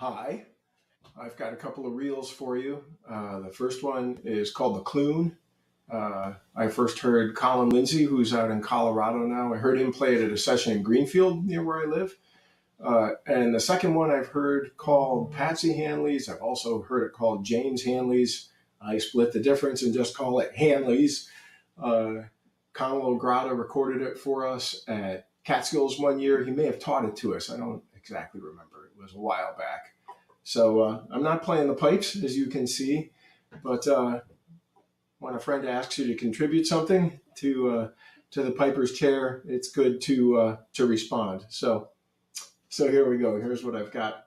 Hi, I've got a couple of reels for you. Uh, the first one is called The Clune. Uh, I first heard Colin Lindsay, who's out in Colorado now. I heard him play it at a session in Greenfield, near where I live. Uh, and the second one I've heard called Patsy Hanley's. I've also heard it called James Hanley's. I split the difference and just call it Hanley's. Uh, Conal Ó Gráda recorded it for us at Catskills one year. He may have taught it to us. I don't exactly remember. It was a while back. So uh, I'm not playing the pipes, as you can see, but uh, when a friend asks you to contribute something to uh, to the piper's chair, it's good to uh, to respond. So so here we go. Here's what I've got.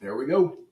There we go.